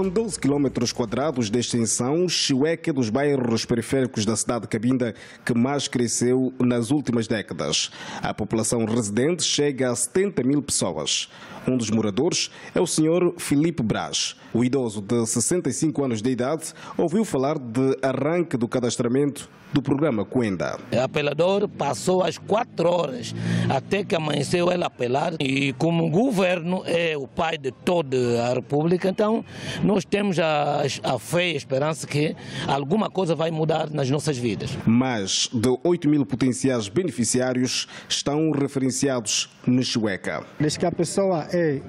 Com 12 km quadrados de extensão, Chiueque é dos bairros periféricos da cidade de Cabinda que mais cresceu nas últimas décadas. A população residente chega a 70 mil pessoas. Um dos moradores é o senhor Felipe Braz. O idoso de 65 anos de idade ouviu falar de arranque do cadastramento do programa Coenda. O apelador passou às quatro horas até que amanheceu ele apelar e como o governo é o pai de toda a república, então nós temos a, a fé e a esperança que alguma coisa vai mudar nas nossas vidas. Mais de 8 mil potenciais beneficiários estão referenciados no Chueca. Desde que a pessoa é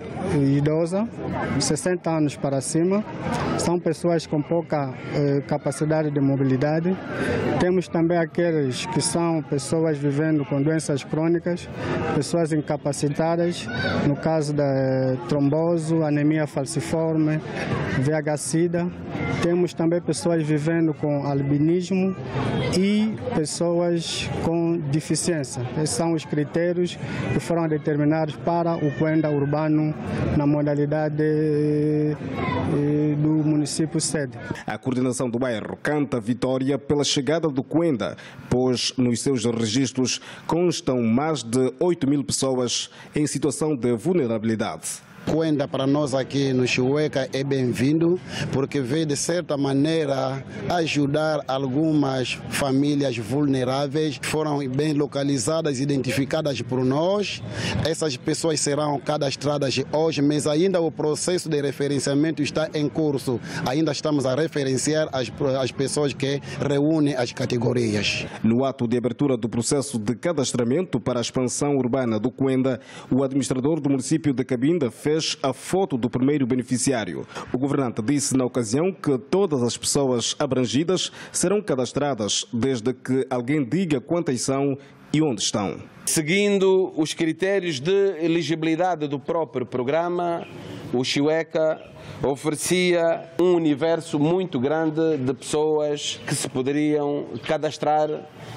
idosa, de 60 anos para cima, são pessoas com pouca eh, capacidade de mobilidade. Temos também aqueles que são pessoas vivendo com doenças crônicas, pessoas incapacitadas, no caso da trombose, anemia falciforme, VH-Sida. Temos também pessoas vivendo com albinismo e pessoas com deficiência. Esses são os critérios que foram determinados para o Cuenda urbano na modalidade eh, do município sede. A coordenação do bairro canta vitória pela chegada do Cuenda, pois nos seus registros constam mais de 8 mil pessoas em situação de vulnerabilidade. Cuenda para nós aqui no Chueca é bem-vindo, porque veio de certa maneira ajudar algumas famílias vulneráveis, foram bem localizadas, identificadas por nós. Essas pessoas serão cadastradas hoje, mas ainda o processo de referenciamento está em curso. Ainda estamos a referenciar as, as pessoas que reúnem as categorias. No ato de abertura do processo de cadastramento para a expansão urbana do Cuenda, o administrador do município de Cabinda fez fez a foto do primeiro beneficiário. O governante disse na ocasião que todas as pessoas abrangidas serão cadastradas desde que alguém diga quantas são e onde estão. Seguindo os critérios de elegibilidade do próprio programa, o Chueca oferecia um universo muito grande de pessoas que se poderiam cadastrar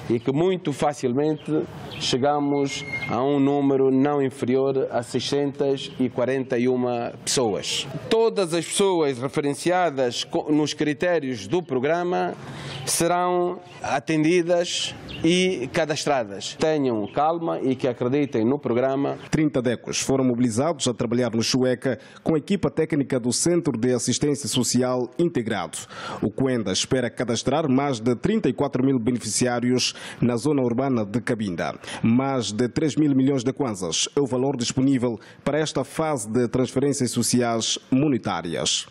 e que muito facilmente chegamos a um número não inferior a 641 pessoas. Todas as pessoas referenciadas nos critérios do programa serão atendidas e cadastradas. Tenham calma e que acreditem no programa. 30 decos foram mobilizados a trabalhar no Chueca com a equipa técnica do Centro de Assistência Social Integrado. O Coenda espera cadastrar mais de 34 mil beneficiários na zona urbana de Cabinda. Mais de 3 mil milhões de kwanzas é o valor disponível para esta fase de transferências sociais monetárias.